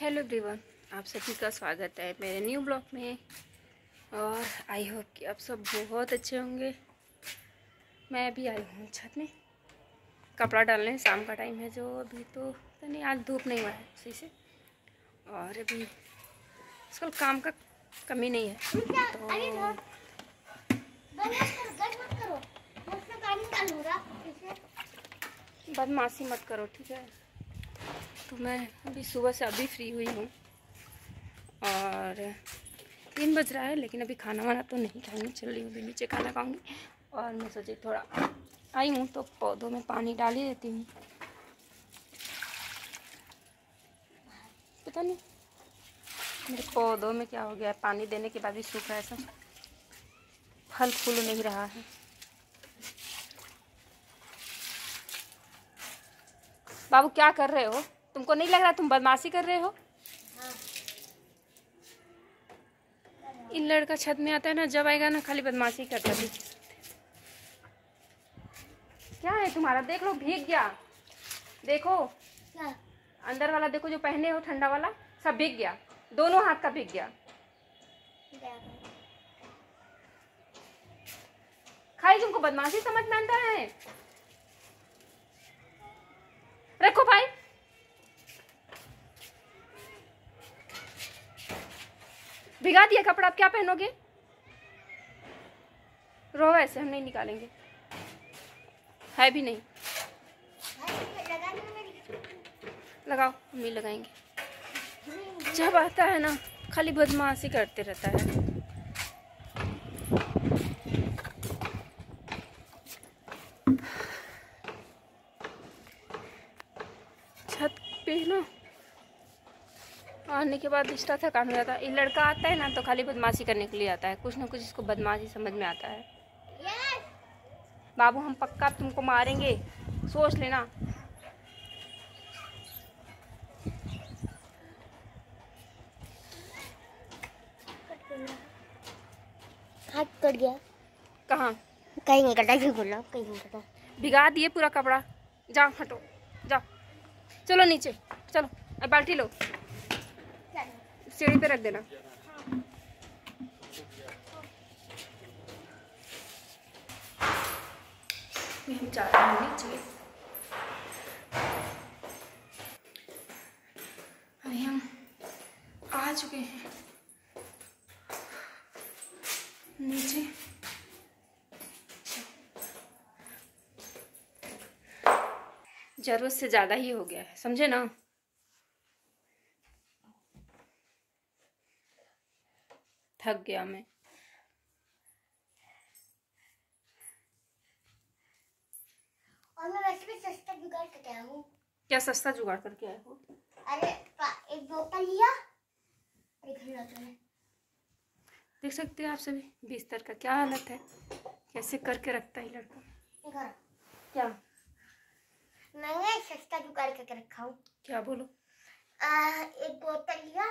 Hello everyone आप सभी का स्वागत है मेरे न्यू ब्लॉग में। और आई होप कि आप सब बहुत अच्छे होंगे। मैं भी आई हूँ छत में। कपड़ा डालने शाम का टाइम है जो अभी तो पता नहीं आज धूप नहीं हुआ है उसी से। और अभी आजकल काम का कमी नहीं है। तो बदमाशी मत करो ठीक है? तो मैं अभी सुबह से अभी फ्री हुई हूँ। और तीन बज रहा है, लेकिन अभी खाना वाना तो नहीं खाऊँगी चल रही हूँ, अभी नीचे खाना खाऊँगी। और मैं सोची थोड़ा आई हूँ तो पौधों में पानी डाल ही देती हूँ। पता नहीं, मेरे पौधों में क्या हो गया है? पानी देने के बाद भी सूखा ऐसा फल फूल नहीं रहा है। बाबू क्या कर रहे हो? तुमको नहीं लग रहा तुम बदमाशी कर रहे हो? इन लड़का छत में आता है ना जब आएगा ना खाली बदमाशी करता है। क्या है तुम्हारा? देख लो भीग गया। देखो। अंदर वाला देखो जो पहने हो ठंडा वाला सब भीग गया। दोनों हाथ का भीग गया। खाली तुमको बदमाशी समझ में आता है रखो भाई भिगा दिया कपड़ा, आप क्या पहनोगे? रो ऐसे, हम नहीं निकालेंगे। है भी नहीं। लगाओ, हम मम्मी लगाएँगे। जब आता है ना, खाली बदमाशी करते रहता है छत पे ना आने के बाद रिश्ता था काम हो जाता है ये लड़का आता है ना तो खाली बदमाशी करने के लिए आता है। कुछ ना कुछ इसको बदमाशी समझ में आता है। बाबू हम पक्का तुमको मारेंगे। सोच लेना। हाथ कट गया। कहाँ? कहीं नहीं कटा क्यों बोला कहीं नहीं कटा। भिगा दिए पूरा कपड़ा। जाओ हटो। जाओ। चलो नीचे। चलो अब बाल्टी लो। सीढ़ी पे रख देना। हम आ चुके हैं। नीचे। ज़रूरत से ज़्यादा ही हो गया है, समझे ना? थक गया मैं। और मैं वैसे भी सस्ता जुगाड़ करके आया हूँ। क्या सस्ता जुगाड़ करके आए हो? अरे एक बोतल लिया। देख सकते हैं आप सभी बिस्तर का क्या हालत है। कैसे करके रखता है लड़का। क्या? मैंने सस्ता जुगाड़ करके रखा हूँ। क्या बोलो? आ, एक बोतल लिया।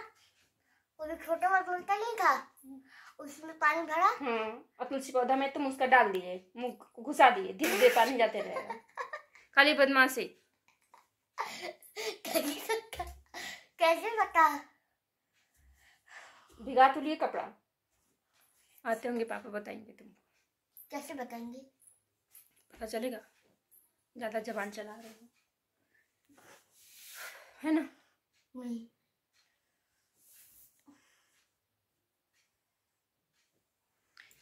वो जो छोटा वाला बोतल नहीं था उसमें पानी भरा। हाँ और तुलसी पौधा में तुम उसका डाल दिए मुँह को घुसा दिए धीरे धीरे पानी जाते रहेगा खाली बदमाशी। कैसे पता भिगा तो लिए कपड़ा। आते होंगे पापा बताएँगे तुमको। कैसे बताएँगे? पता चलेगा? ज़्यादा जबान चला रहे हो। है ना? नहीं।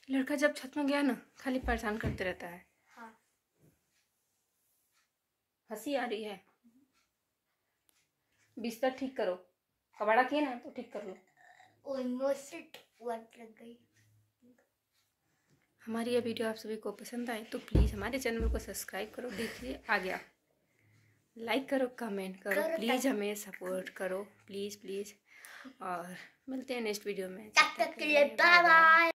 लड़का जब छत में गया ना खाली परेशान करते रहता है। हाँ। हँसी आ रही है। बिस्तर ठीक करो। कबाड़ा किए ना तो ठीक कर लो। ऑलमोस्ट लग गई। हमारी ये वीडियो आप सभी को पसंद आए तो प्लीज़ हमारे चैनल को सब्सक्राइब करो देखिए आ गया लाइक करो कमेंट करो करो, प्लीज़ हमें सपोर्ट करो प्लीज़ प्लीज़ और मिलते हैं नेक्स्ट वीडियो में। तब तक के लिए बाय बाय